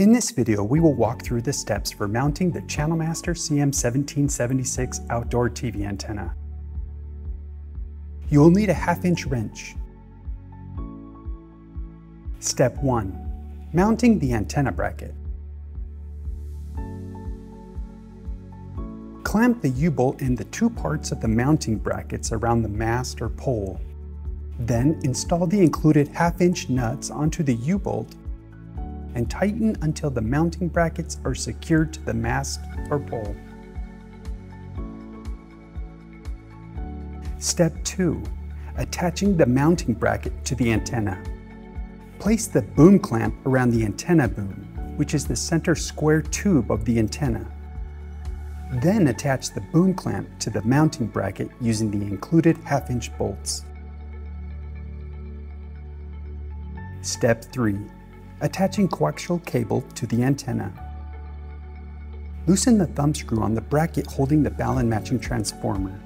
In this video, we will walk through the steps for mounting the Channel Master CM1776 outdoor TV antenna. You will need a half-inch wrench. Step 1. Mounting the antenna bracket. Clamp the U-bolt in the two parts of the mounting brackets around the mast or pole. Then install the included half-inch nuts onto the U-bolt and tighten until the mounting brackets are secured to the mast or pole. Step 2. Attaching the mounting bracket to the antenna. Place the boom clamp around the antenna boom, which is the center square tube of the antenna. Then attach the boom clamp to the mounting bracket using the included half-inch bolts. Step 3 attaching coaxial cable to the antenna. Loosen the thumb screw on the bracket holding the balun matching transformer.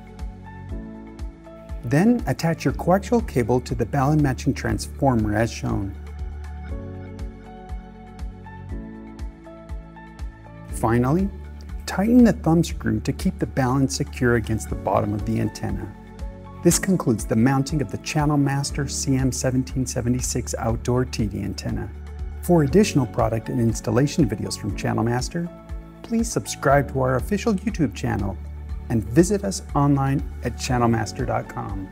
Then attach your coaxial cable to the balun matching transformer as shown. Finally, tighten the thumb screw to keep the balun secure against the bottom of the antenna. This concludes the mounting of the Channel Master CM1776 outdoor TV antenna. For additional product and installation videos from Channel Master, please subscribe to our official YouTube channel and visit us online at channelmaster.com.